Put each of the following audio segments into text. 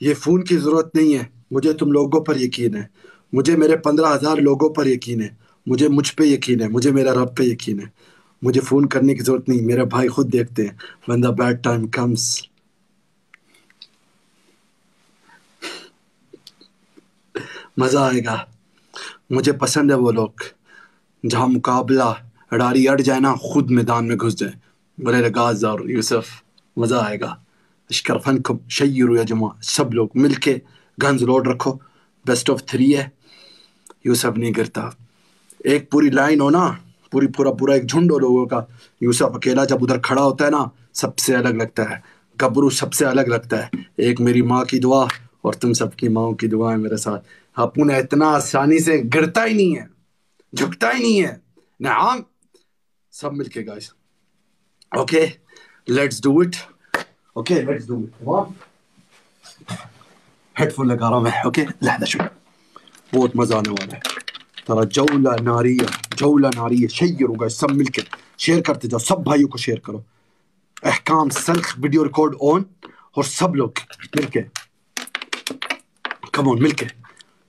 یہ فون کی ضرورت نہیں ہے۔ مجھے تم لوگوں پر یقین ہے۔ مجھے میرے پندرہ ہزار لوگوں پر یقین ہے۔ مجھے مجھ پہ یقین ہے۔ مجھے میرا رب پہ یقین ہے۔ مجھے فون کرنے کی ضرورت نہیں۔ میرے بھائی خود دیکھتے ہیں۔ When the bad time comes. مزہ آئے گا۔ مجھے پسند ہے وہ لوگ۔ جہاں مقابلہ اڈاری اڑ جائے نا، خود میدان میں گھس جائے۔ بڑے رگاز اور یوسف، مزہ آئے گا۔ اشکرفنکم شیرو یا جمع سب لوگ مل کے گنز لوڈ رکھو بیسٹ آف تھری ہے۔ یوسف نہیں کرتا ایک پوری لائن ہو نا پوری پورا پورا ایک جھنڈ ہو لوگوں کا۔ یوسف اکیلا جب ادھر کھڑا ہوتا ہے نا، سب سے الگ لگتا ہے۔ گبرو سب سے الگ لگتا ہے۔ ایک میری ماں کی دعا اور تم سب کی ماں کی دعائیں میرے ساتھ۔ اپنے اتنا آسانی سے گرتا ہی نہیں ہے، جھکتا ہی نہیں ہے۔ نعم۔ سب مل کے guys okay let's do it okay let's do تمام؟ هيدفون فول رمح أوكي لحظة شوي. بوت ما زال واضح ترى جولة نارية جولة نارية. شير قاعد سم ملكه. شيركر تجا هايوكو شير كرو. إحكام سلخ فيديو ريكورد أون. هور سب لوك ملكه. كمون ملكه.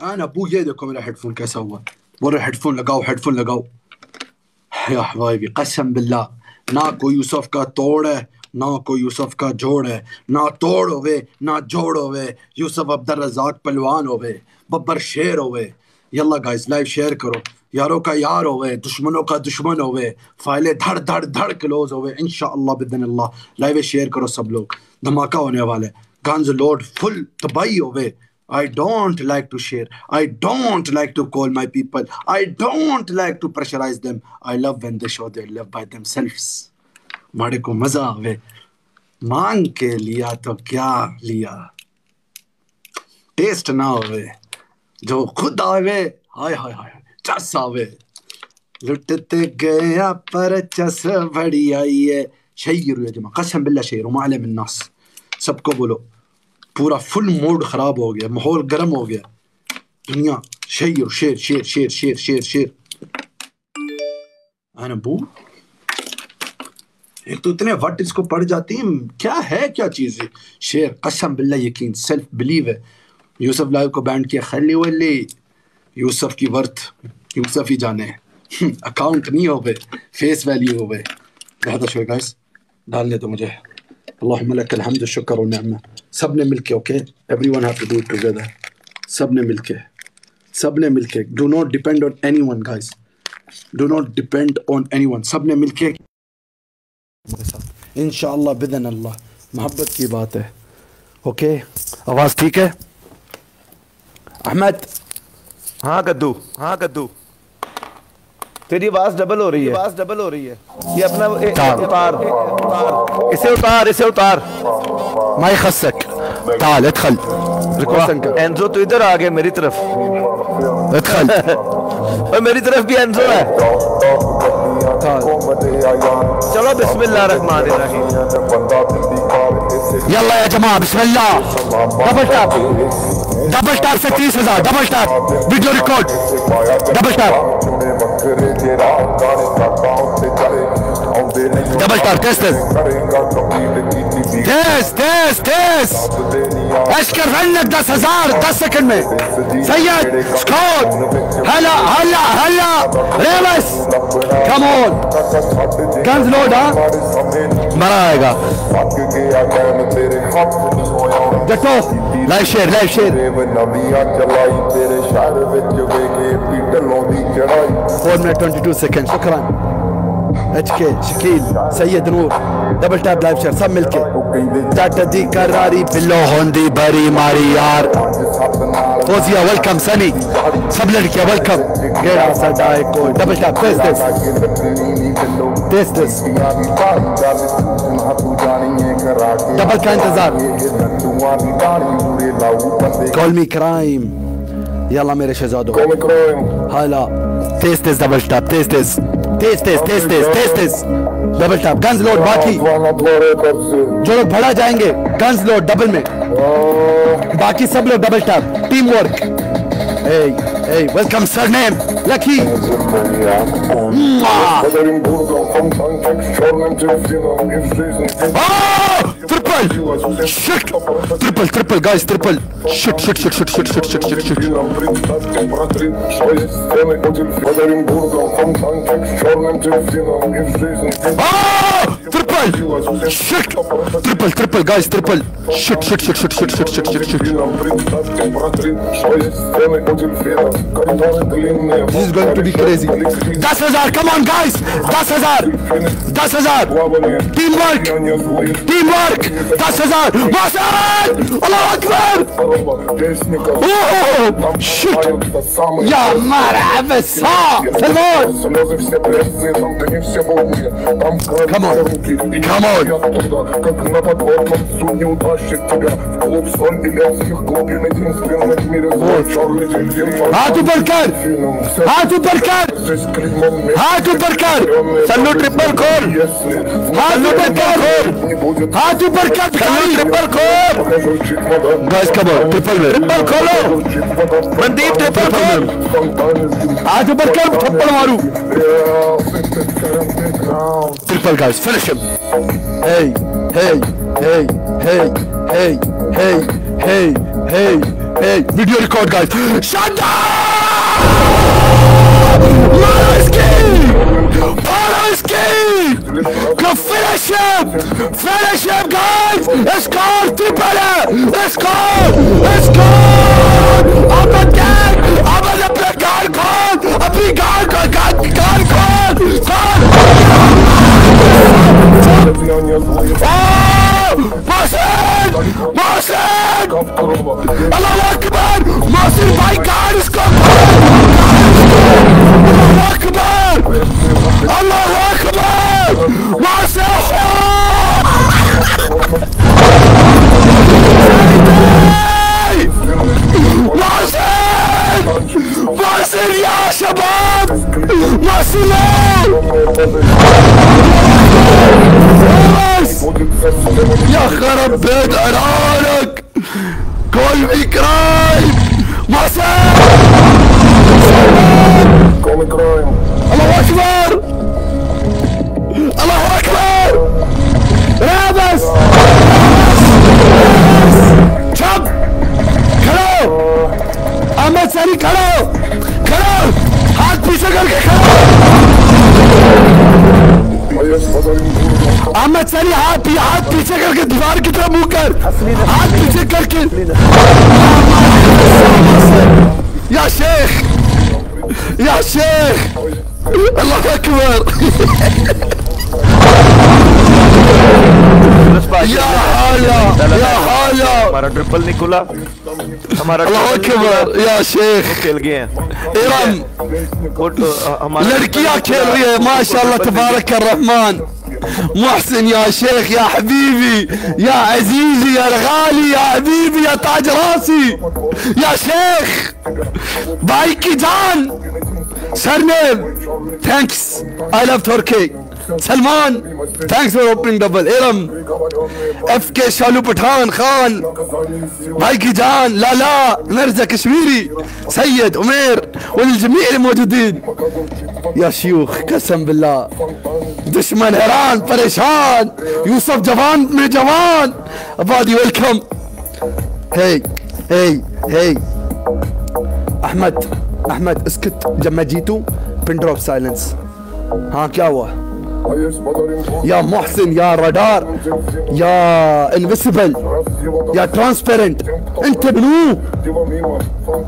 أنا أبوي يدكم إلى هيدفون كيف سوى؟ کیسا ہوا ہیڈ فون لگاؤ ہیڈ فون لگاؤ۔ یا حبائبی قسم باللہ، نہ کوئی یوسف کا توڑ ہے، نہ کوئی یوسف کا جوڑ ہے۔ نہ توڑ ہوئے، نہ جوڑ ہوئے۔ یوسف عبد الرزاق پلوان ہوئے، ببر شیر ہوئے۔ یلا گائز لائیو شیئر کرو۔ یاروں کا یار ہوئے، دشمنوں کا دشمن ہوئے۔ فائلے دھڑ دھڑ دھڑ کلوز ہوئے۔ انشاءاللہ بدن اللہ لائیو شیئر کرو سب لوگ۔ دھماکہ ہونے والے گانز لوڈ فل تباہی ہوئے۔ I don't like to share. I don't like to call my people. I don't like to pressurize them. I love when they show their love by themselves. ماڑے کو مزہ آوے. مانگ کے لیا تو کیا لیا؟ ٹیسٹ نہ ہوئے جو خود آوے. ہائے ہائے ہائے چس آوے. لٹتے گیا پر چس بڑی آئی ہے. شیر یا جمع قسم باللہ شیر معلم الناس سب کو بولو. پورا فل موڈ خراب ہو گیا، ماحول گرم ہو گیا۔ دنیا شیر شیر شیر شیر شیر شیر شیر انا بو۔ ایک تو اتنے وٹ اس کو پڑ جاتی ہیں، کیا ہے، کیا چیز ہے؟ شیر قسم باللہ یقین سیلف بلیو ہے۔ یوسف لائیو کو بینڈ کیا خلی ولی یوسف کی ورتھ یوسف ہی جانے۔ اکاؤنٹ نہیں ہو گئے فیس ویلیو ہو گئے بہت اچھا شوئے گائز ڈالنے تو مجھے۔ اللہم لک الحمد شکر و نعمہ سب نے مل کے okay everyone have to do it together سب نے مل کے. سب نے مل کے. Do not depend on anyone guys do not depend on anyone سب نے مل کے. ان شاء اللہ بدن اللہ. محبت کی بات ہے. اوکے آواز ٹھیک ہے؟ احمد؟ ہاں گدو. ہاں گدو. تیری آواز ڈبل ہو رہی ہے۔ آواز ڈبل ہو رہی ہے۔ یہ اپنا اتار اسے اتار اسے اتار۔ ما يخصك تعال ادخل۔ انزو تو ادھر آگے میری طرف۔ ادخل۔ اور میری طرف بھی انزو ہے۔ چلو بسم اللہ الرحمن الرحیم۔ يلا يا جماعة بسم الله دبل تاب دبل تاب سے تیس ہزار۔ Double tap video record double tap Serrete, rock, on it, found. Double tap, test it. تیز تیز تیز اشکر عندك دس هزار دس سكن میں سید سكوت هلا هلا هلا ريبس كمون گنز لوڈ ہاں مرا آئے گا دیکھو life share life share four minute twenty two second شکران H K Shakeel Syed Noor double tap life share سب مل کے ٹٹ دی کراری پلو ہوندی بری ماری یار فوزیا ویلکم سنی سب لڑکے ویلکم گیڑا سڈائے کوئی ڈبل ٹیپ تیز تیز تیز تیز ڈبل کا انتظار کال می کرائم یلا میرے شہزادو حالا تیز تیز ڈبل ٹیپ تیز تیز تیز تیز تیز تیز تیز تیز ڈبل ٹاپ گنز لوڈ باقی جو لوگ بڑا جائیں گے گنز لوڈ ڈبل میں باقی سب لوگ double tap team work Hey, hey, welcome surname, Lucky. Oh! triple! Shit! Triple, triple, guys, triple! Shit, shit, shit, shit, shit, shit, shit, shit, shit. Ah! Triple! Shit! Triple, triple, guys, triple! Shit, shit, shit, shit, shit, shit, shit, shit, shit. This is going to be crazy. Das Hazar, come on, guys! Das Hazar! Das Hazar! Teamwork! Teamwork! Das Hazar! Wasad! Allah Akbar! Oh, shit! يا مرحبا الصعب! Come on! Камон! Я как на подводном судне утащит тебя В клуб соль и лесских глубин в мире злой Черный А ты паркар! А ты паркар! ہاتھ اوپر کر سلو triple کھول۔ ہاتھ اوپر کیا کھول۔ ہاتھ اوپر کیا سلو ٹرپل کھول۔ گائز کم آؤ ٹرپل میں۔ ٹرپل کھولو۔ مندیپ ٹرپل کھول۔ ہاتھ اوپر کیا تھپڑ مارو۔ ٹرپل گائز، فنش ہم۔ ہی ہی ہی ہی ہی ہی ہی ہی ہی۔ Video record guys. شاندار! Oh! بيت عنانك كل كرايم مصر كل كرايم الله اكبر الله اكبر رابس شب کھڑو احمد ساری کھڑو کھڑو ہاتھ پیچھے کر کے کھڑو احمد سری ہاتھ پی ہاتھ پیچھے کر کے دیوار کی طرف منہ کر۔ ہاتھ پیچھے کر کے۔ یا شیخ۔ یا شیخ۔ اللہ اکبر۔ یا ہمارا ٹرپل نہیں کھلا ہمارا اللہ اکبر یا شیخ۔ کھیل گئے ہیں۔ ہمارا لڑکیاں کھیل رہی ہے ماشاءاللہ تبارک الرحمن۔ محسن يا شيخ يا حبيبي يا عزيزي يا الغالي يا حبيبي يا تاج راسي. يا شيخ بايكي جان. Surname thanks I laugh تركي Salman thanks for opening double Iram if کے شالو پٹھان خان بھائی کی جان لالا نرزا کشمیری سید عمیر والجميع الموجودين يا شيوخ قسم بالله دشمن حیران پریشان يوسف جوان میرے جوان ابادی ویلکم هي هي هي احمد احمد اسكت جب جيتو جیتوں پن سائلنس ہاں کیا ہوا يا محسن يا رادار يا انفيسبل يا ترانسبيرنت انت بلو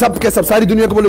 سب کے سب ساری دنیا کو بولو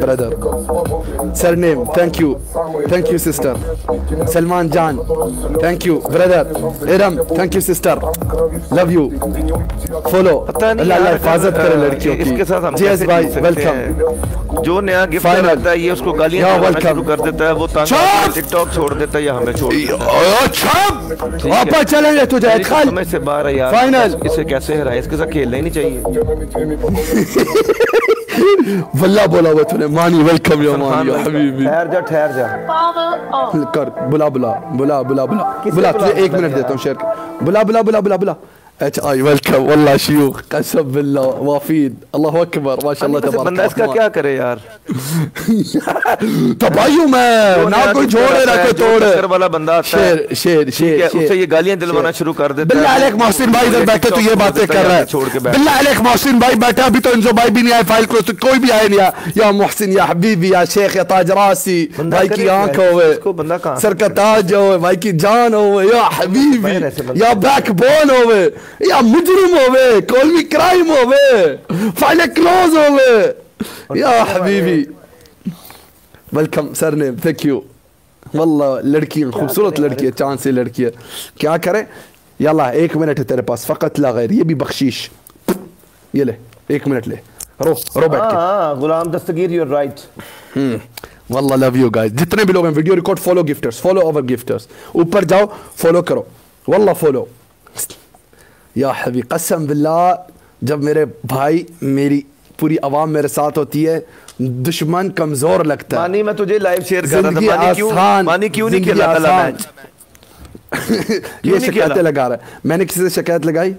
برادر surname thank you thank you sister Salman John. Thank you brother Iram thank you sister love you follow اللہ اللہ حفاظت کرے لڑکیوں کی. اس کے ساتھ ہم جیس بھائی ویلکم جو نیا گفٹ لگتا ہے یہ اس کو گالیاں دینا شروع کر دیتا ہے وہ تانگ ٹک ٹاک چھوڑ دیتا ہے یا ہمیں چھوڑ دیتا ہے۔ آپا چلیں گے تجھے ادخال فائنل اسے کیسے ہرائے اس کے ساتھ کھیلنا ہی نہیں چاہیے۔ واللہ بولا ہوا تو نے مانی ویلکم یا مانی یا حبیبی۔ ٹھہر جا ٹھہر جا۔ کر بلا بلا بلا بلا بلا بلا تجھے ایک منٹ دیتا ہوں شیئر کر بلا بلا بلا بلا بلا۔ اتش اي ويلكم والله شيوخ قسم بالله وافين الله اكبر ما شاء الله تبارك الله بس بدنا كاكر يا يار طب ايو ما ناكو جوڑے ناكو توڑے شیر شیر شیر شیر اسے یہ گالیاں دلوانا شروع کر دیتا بالله عليك محسن بھائی ادھر بیٹھے تو یہ باتیں کر رہا ہے بالله عليك محسن بھائی بیٹھا ابھی تو انزو بھائی بھی نہیں آئے فائل کو تو کوئی بھی آئے نہیں یا محسن یا حبیبی یا شیخ یا تاج راسی بھائی کی آنکھ ہوئے سر کا تاج ہوئے بھائی کی جان ہوئے یا حبیبی یا بیک بون ہوئے یا مجرم ہوئے کول بھی کرائم ہوئے فائل کلوز ہوئے یا حبیبی ویلکم سر نے تھینک یو واللہ لڑکی ہے، خوبصورت لڑکی ہے چاند سے لڑکی ہے۔ کیا کرے یاللہ ایک منٹ ہے تیرے پاس فقط لا غیر یہ بھی بخشیش۔ یہ لے ایک منٹ لے۔ رو رو بیٹھ کے۔ ہاں غلام دستگیر یو رائٹ واللہ لو یو گائز جتنے بھی لوگ ہیں video record follow gifters follow over gifters اوپر جاؤ فالو کرو۔ واللہ فالو یا حبی قسم باللہ جب میرے بھائی میری پوری عوام میرے ساتھ ہوتی ہے دشمن کمزور لگتا ہے۔ مانی میں تجھے لائیو شیئر کر رہا تھا۔ مانی کیوں مانی کیوں نہیں کھیلا آسان۔ میچ یہ؟ شکایتیں لگا رہا ہے۔ میں نے کسی سے شکایت لگائی؟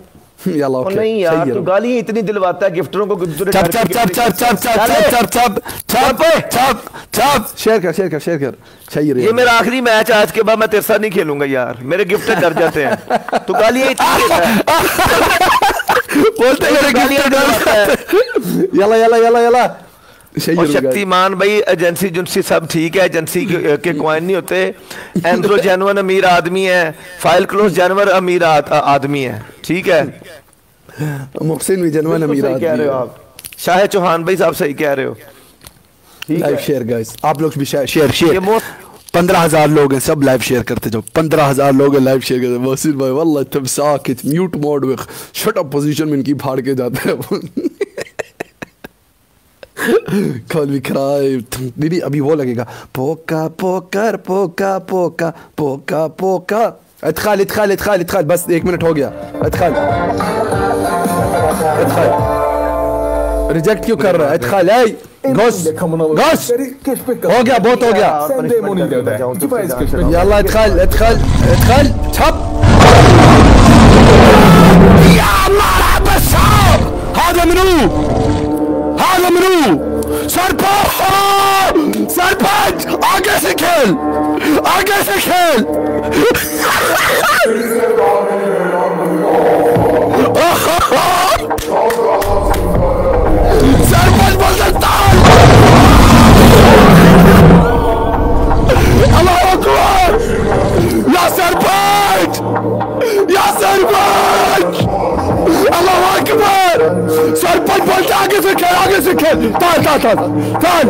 یا اللہ اوکے نہیں یار تو گالی اتنی دلواتا ہے گفٹروں کو چپ ڈر چپ چپ چپ چپ چپ چپ چپ چپ چپ چپ شیئر کر شیئر کر شیئر کر۔ صحیح یہ میرا آخری میچ آج کے بعد میں تیرے ساتھ نہیں کھیلوں گا یار۔ میرے گفٹ ڈر جاتے ہیں۔ تو گالیاں اتنی بولتے ہیں میرے گفٹ دلواتا ہے۔ یلا یلا یلا یلا۔ اور ہے شکتی مان بھائی ایجنسی جنسی سب ٹھیک ہے؟ ایجنسی کے کوائن نہیں ہوتے۔ اینتھرو جینون امیر آدمی ہے فائل کلوز جانور امیر آد- آدمی ہے ٹھیک ہے؟ محسن بھی بالکل امیر ہو آپ۔ شاہ چوہان بھائی صاحب صحیح کہہ رہے ہو۔ لائف شیئر گائز آپ لوگ بھی شیئر شیئر پندرہ ہزار لوگ ہیں سب لائف شیئر کرتے جاؤ۔ پندرہ ہزار لوگ ہیں لائف شیئر کرتے۔ محسن بھائی واللہ تم ساکت میوٹ موڈ میں شٹ اپ پوزیشن میں ان کی پھاڑ کے جاتے ہیں۔ کال بھی کرائے دیدی ابھی وہ لگے گا، پوکا پوکر پوکا پوکا پوکا پوکا۔ ادخال ادخال ادخال ادخال بس ایک منٹ ہو گیا۔ ادخال ادخال ریجیکٹ کیوں کر رہا ہے؟ ادخال اے گوس گوس ہو گیا، بہت ہو گیا۔ يلا ادخل ادخل ادخل تشب يا مرحبا بالشعب هذا منو۔ Hanımını! Serpaç! Serpaç! Agesi kel! Agesi kel! Ahaha! further. Fine.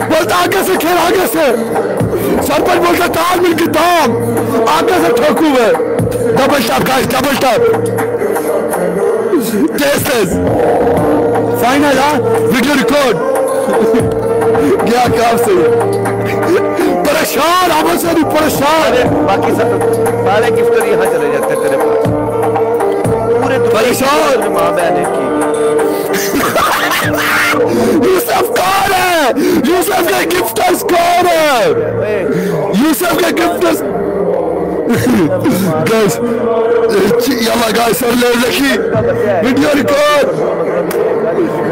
بولتا آگے سے کھیل آگے سے۔ سرپنچ بولتا تال مل کی تام آگے سے ٹھوکو میں۔ Double tap guys double tap tests final ہاں؟ ویڈیو ریکارڈ کیا کام سے۔ پریشان سے نہیں پریشان۔ باقی سب سارے گفٹر یہاں چلے جاتے ہیں تیرے پاس۔ پورے پریشان۔ ماں بہن کی یوسف کون ہے یوسف کے گفٹرز کون ہے یوسف کے گفٹرز گائز یلا گائز سر لے رکھی ویڈیو ریکارڈ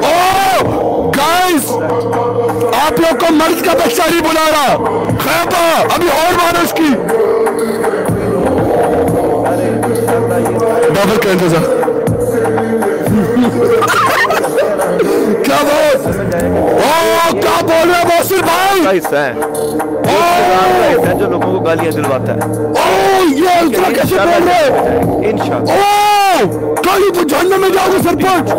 او گائز آپ لوگ کو مرد کا بچہ نہیں بلا رہا. خیبہ ابھی اور مانو اس کی. بابر کا انتظار. کیا بات او کیا بول رہے محسن بھائی ہے جو لوگوں کو گالیاں دلواتا ہے او یہ الٹرا کیسے بول رہے ہیں انشاءاللہ او ہی تو جہنم میں جاؤ گے سرپنچ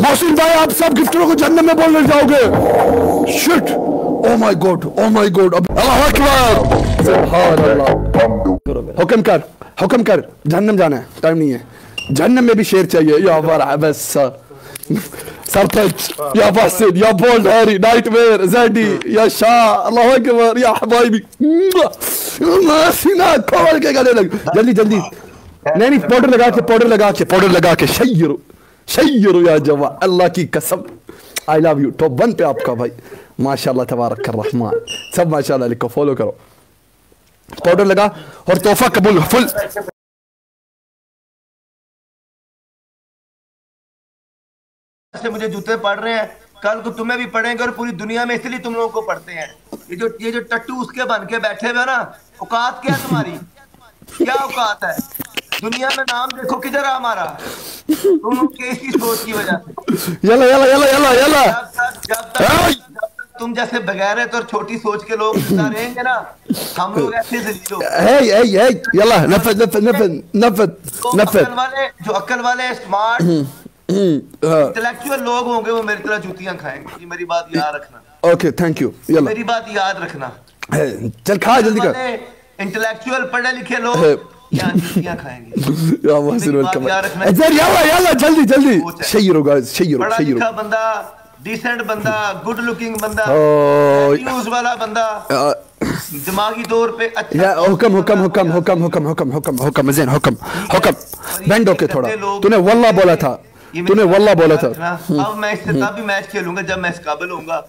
محسن بھائی آپ سب گفٹروں کو جہنم میں بولنے جاؤ گے shit oh my God oh my God اللہ اکبر سبحان اللہ حکم کر حکم کر جہنم جانا ہے ٹائم نہیں ہے جہنم میں بھی شیر چاہیے یا مرحبا سرپنچ یا باسل یا بولد هاري نايت مير زادي يا شاء الله اكبر يا حبايبي ما سينا کال کے گلے لگ جلدی جلدی نہیں نہیں پاؤڈر لگا کے پاؤڈر لگا کے پاؤڈر لگا کے شیرو شیرو یا جوا اللہ کی قسم I love you top one پہ آپ کا بھائی ماشاء اللہ تبارک الرحمن سب ماشاء اللہ لکھو فالو کرو پاؤڈر لگا اور تحفہ قبول فل سے مجھے جوتے پڑھ رہے ہیں۔ کل کو تمہیں بھی پڑھیں گے اور پوری دنیا میں اس لیے تم لوگوں کو پڑھتے ہیں۔ یہ جو یہ جو ٹٹو اس کے بن کے بیٹھے ہوئے نا اوقات کیا تمہاری؟ کیا اوقات ہے؟ دنیا میں نام دیکھو کدھر ہے ہمارا۔ تم لوگ کیسی سوچ کی وجہ سے۔ یلا یلا یلا یلا یلا۔ جب تک تک تم جیسے بغیرت اور چھوٹی سوچ کے لوگ رہیں گے نا۔ ہم لوگ ایسے ذلیل ہو هي هي هي يلا نفذ نفذ نفذ نفذ نفذ جو عقل والے اسمارٹ انٹلیکچوئل لوگ ہوں گے وہ میری طرح جوتیاں کھائیں گے۔ یہ میری بات یاد رکھنا۔ اوکے تھینک یو میری بات یاد رکھنا۔ چل کھا جلدی کر۔ انٹلیکچوئل پڑھے لکھے لوگ جوتیاں کھائیں گے۔ یا محسن ویلکم ازر یلا یلا جلدی جلدی۔ شیرو گائز شیرو پڑھا شیرو لکھا بندہ ڈیسنٹ بندہ گڈ لکنگ بندہ. نیوز والا بندہ۔ دماغی طور پہ اچھا حکم حکم حکم حکم حکم حکم حکم حکم حکم حکم۔ بینڈ ہو کے تھوڑا۔ تو نے واللہ بولا تھا۔ تو نے واللہ بولا تھا اب میں اس سے تب بھی میچ کھیلوں گا جب میں اس قابل ہوں گا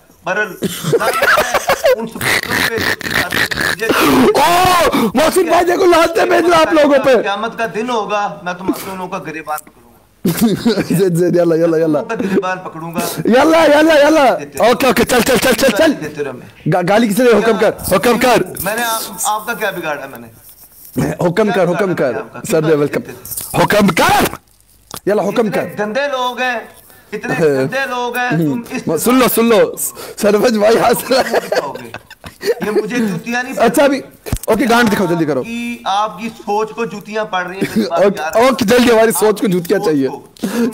محسن بھائی دیکھو لاستے میں آپ لوگوں پہ قیامت کا دن ہوگا میں تم دونوں کا گریبان پکڑوں گا زین زین یلا یلا یلا کا گریبان پکڑوں گا یلا یلا یلا اوکے اوکے چل چل چل چل چل دیتے رہو میں گا- گالی کسی نے حکم کر حکم کر میں نے آپ آپ کا کیا بگاڑا میں نے حکم کر حکم کر سر حکم کر یلا حکم اتنے کر۔ گندے لوگ ہیں اتنے گندے لوگ ہیں تم سن لو سن لو۔ سرفج بھائی حاصل یہ مجھے جوتیاں نہیں اچھا ابھی۔ اوکے گانٹ دکھاؤ جلدی کرو۔ آپ کی سوچ کو جوتیاں پڑ رہی ہیں اوکے جلدی ہماری سوچ کو جوتیاں چاہیے۔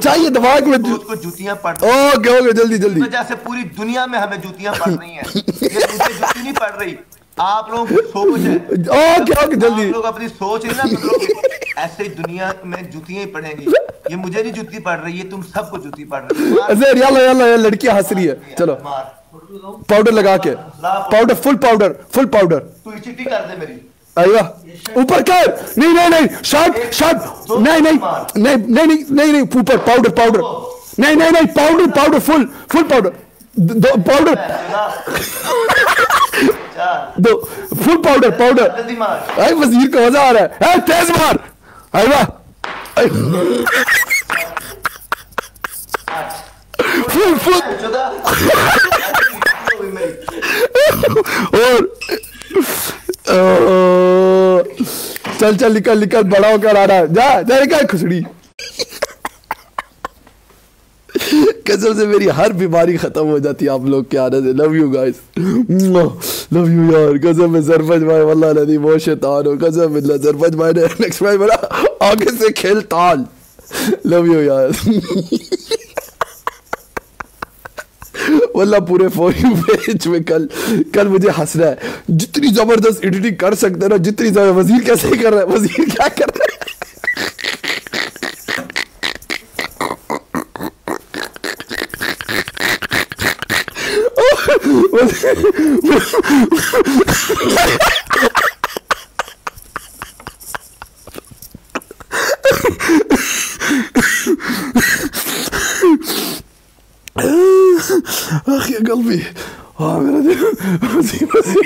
چاہیے دماغ میں سوچ کو جوتیاں پڑ رہی ہیں۔ اوکے اوکے جلدی جلدی۔ وجہ سے پوری دنیا میں ہمیں جوتیاں پڑ رہی ہیں۔ یہ مجھے جوتی نہیں پڑ رہی۔ آپ کی سوچ ہے۔ اوکے اوکے جلدی۔ آپ لوگ اپنی سوچ نہیں نا گے ایسے ہی دنیا میں جوتیاں ہی پڑیں گی۔ یہ مجھے نہیں جوتی پڑ رہی ہے تم سب کو جوتی پڑ رہی ہے۔ یلا یلا یہ لڑکی ہنس رہی ہے۔ چلو۔ پاؤڈر لگا کے۔ Powder. Full powder full powder. تو چٹی کر دے میری۔ ایوہ اوپر کر۔ نہیں نہیں نہیں شارٹ شارٹ۔ نہیں نہیں نہیں نہیں نہیں اوپر پاؤڈر پاؤڈر۔ نہیں نہیں نہیں powder powder full full powder. دو پاؤڈر۔ دو فل پاؤڈر پاؤڈر۔ اے وزیر کا مزہ آ رہا ہے۔ اے تیز مار۔ ایوہ فل فل چودہ ہوئی میری اور چل چل، نکل نکل، بڑا ہو کر آ رہا جا جا، نکل، کھسڑی۔ قسم سے میری ہر بیماری ختم ہو جاتی ہے، آپ لوگ کے آنے سے۔ Love you guys love you یار۔ قسم میں سرفج بھائی، واللہ ندی وہ شیطان ہو۔ قسم باللہ سرفج بھائی نے نیکسٹ بھائی بڑا آگے سے کھیل تال۔ لو یو یار۔ واللہ پورے فوری پیج میں کل کل مجھے ہنسنا ہے۔ جتنی زبردست ایڈیٹنگ کر سکتے ہیں نا، جتنی زبردست وزیر کیسے کر رہا ہے؟ وزیر کیا کر رہا ہے؟ nunca lhe vi. Oh meu Deus, mas ir assim.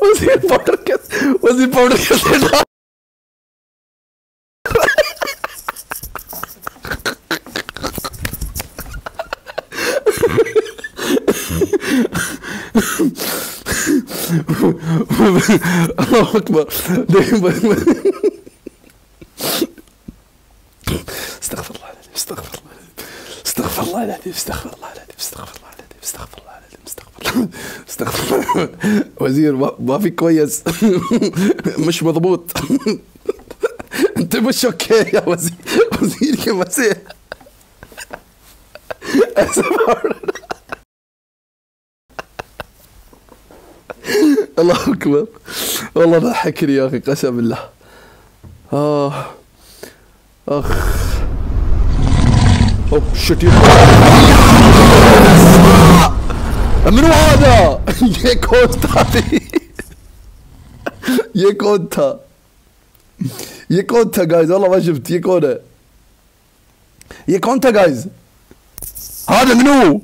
Mas ir para o pode Mas ir para o podcast. Allah'a akbar. Deyin bakma. العظيم استغفر الله العظيم استغفر الله العظيم استغفر الله العظيم استغفر الله استغفر الله. وزير ما في كويس. مش مضبوط. انت مش أوكي يا وزير. وزير مسئلے ایسا الله أكبر. والله ضحكني يا أخي قسم بالله. آه. أخ. اوه شت منو هذا یہ کون تھا یہ کون تھا یہ کون تھا جايز والله ما شفت یہ کون ہے یہ کون تھا جايز هذا منو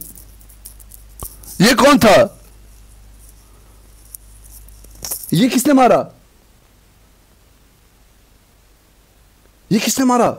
یہ کون تھا یہ کس نے مارا یہ کس نے مارا